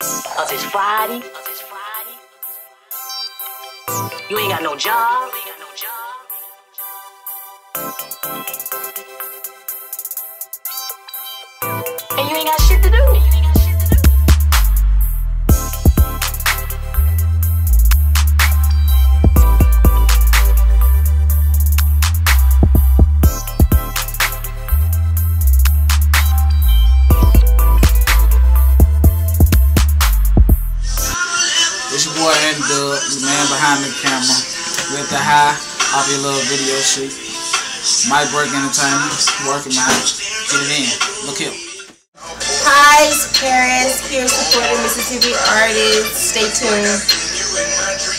Cause it's Friday. You ain't got no job. Your Dub, the man behind the camera. With the high off your little video shoot. Mike Break Entertainment, working man. Get it in. Look here. Hi, it's Paris here supporting Mississippi artists. Stay tuned.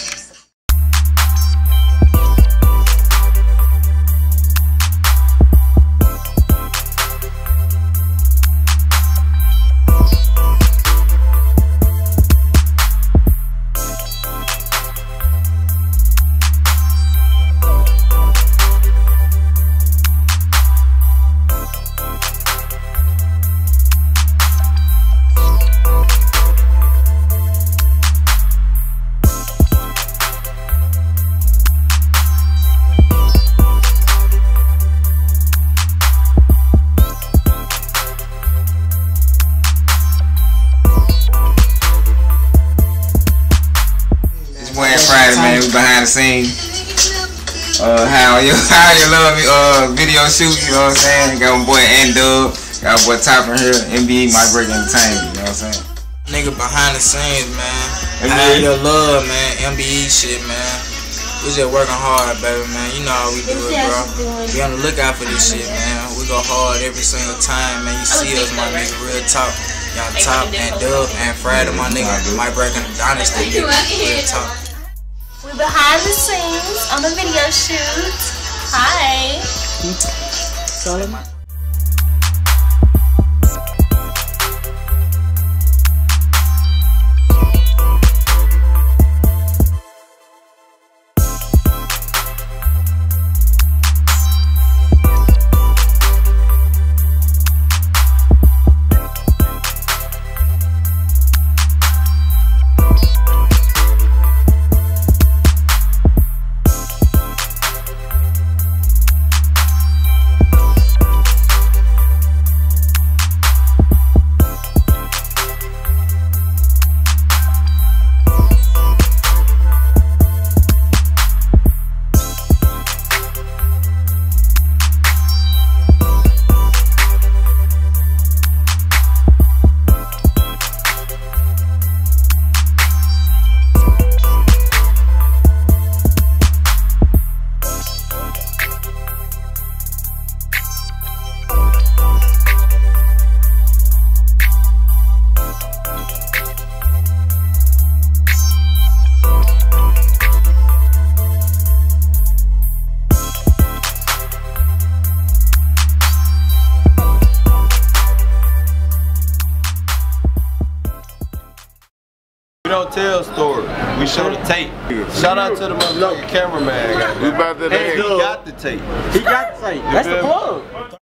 Boy Ant Friday, man. We behind the scenes. Uh, how you how you love me? Uh, video shoot. You know what I'm saying? Got my boy Ant Dub. Got my boy Topper here. NBA My Break Entertainment. You know what I'm saying? Nigga behind the scenes, man. NBA. How your love, man. MBE shit, man. We just working hard, baby, man. You know how we do it, bro. Be on the lookout for this shit, man. We go hard every single time, man. You see us, my nigga, real talk. Y'all top and dub and Friday, my nigga. My breaking the dynasty, nigga. Real talk. We're behind the scenes on the video shoot. Hi. We tell stories. We show the tape. Shout out to the motherfucking cameraman. We about to Hey, he got the tape. He got the tape. That's the feel plug.